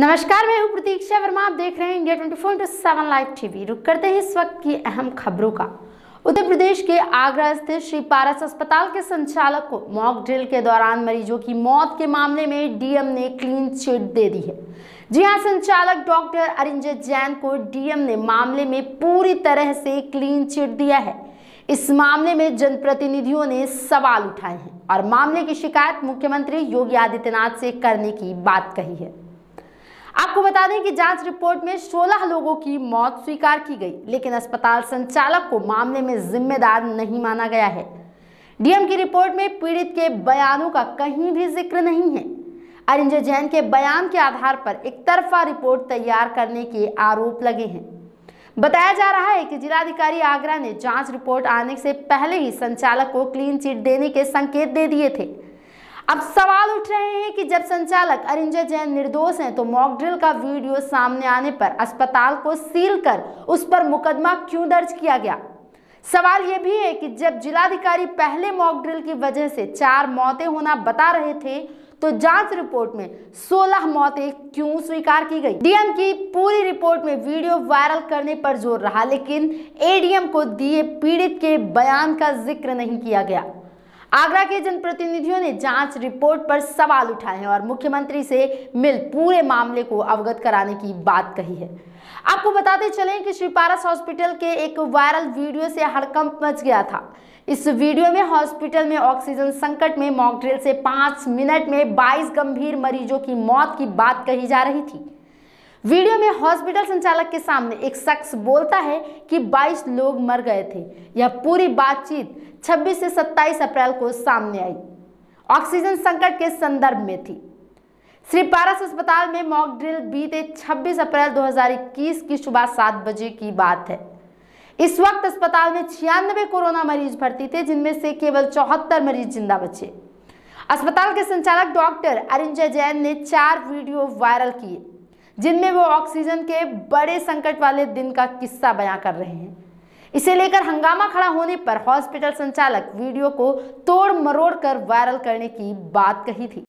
नमस्कार, मैं हूँ प्रतीक्षा वर्मा। आप देख रहे हैं India twenty four into seven live TV रुक करते हैं इस वक्त की अहम खबरों का। उत्तर प्रदेश के आगरा स्थित श्री पारस अस्पताल के संचालक को मॉक ड्रिल के दौरान मरीजों की मौत के मामले में डीएम ने क्लीन चिट दे दी है। जी हाँ, संचालक डॉक्टर अरिंजय जैन को डीएम ने मामले में पूरी तरह से क्लीन चिट दिया है। इस मामले में जनप्रतिनिधियों ने सवाल उठाए हैं और मामले की शिकायत मुख्यमंत्री योगी आदित्यनाथ से करने की बात कही है। आपको बता दें कि जाँच रिपोर्ट में 16 लोगों की मौत स्वीकार की गई, लेकिन अस्पताल संचालक को मामले में जिम्मेदार नहीं माना गया है। डीएम की रिपोर्ट में पीड़ित के बयानों का कहीं भी ज़िक्र नहीं है। अरिंजय जैन के बयान के आधार पर एक तरफा रिपोर्ट तैयार करने के आरोप लगे हैं। बताया जा रहा है कि जिलाधिकारी आगरा ने जाँच रिपोर्ट आने से पहले ही संचालक को क्लीन चिट देने के संकेत दे दिए थे। अब सवाल उठ रहे हैं कि जब संचालक अरिंजय जैन निर्दोष हैं तो मॉक ड्रिल का वीडियो सामने आने पर अस्पताल को सील कर उस पर मुकदमा क्यों दर्ज किया गया? सवाल यह भी है कि जब जिलाधिकारी पहले मॉक ड्रिल की वजह से चार मौतें होना बता रहे थे तो जाँच रिपोर्ट में 16 मौतें क्यों स्वीकार की गई? डीएम की पूरी रिपोर्ट में वीडियो वायरल करने पर ज़ोर रहा, लेकिन एडीएम को दिए पीड़ित के बयान का ज़िक्र नहीं किया गया। आगरा के जनप्रतिनिधियों ने जाँच रिपोर्ट पर सवाल उठाए हैं और मुख्यमंत्री से मिल पूरे मामले को अवगत कराने की बात कही है। आपको बताते चलें कि श्री पारस हॉस्पिटल के एक वायरल वीडियो से हड़कंप मच गया था। इस वीडियो में हॉस्पिटल में ऑक्सीजन संकट में मॉकड्रिल से पाँच मिनट में 22 गंभीर मरीजों की मौत की बात कही जा रही थी। वीडियो में हॉस्पिटल संचालक के सामने एक शख्स बोलता है कि 22 लोग मर गए थे। यह पूरी बातचीत 26 से 27 अप्रैल को सामने आई। ऑक्सीजन संकट के संदर्भ में थी। श्री पारस अस्पताल में मॉक ड्रिल बीते 26 अप्रैल 2021 की सुबह सात बजे की बात है। इस वक्त अस्पताल में छियानबे कोरोना मरीज़ भर्ती थे, जिनमें से केवल चौहत्तर मरीज़ ज़िंदा बचे। अस्पताल के संचालक डॉक्टर अरिंजय जैन ने चार वीडियो वायरल किए। जिनमें वो ऑक्सीजन के बड़े संकट वाले दिन का किस्सा बयां कर रहे हैं। इसे लेकर हंगामा खड़ा होने पर हॉस्पिटल संचालक वीडियो को तोड़ मरोड़ कर वायरल करने की बात कही थी।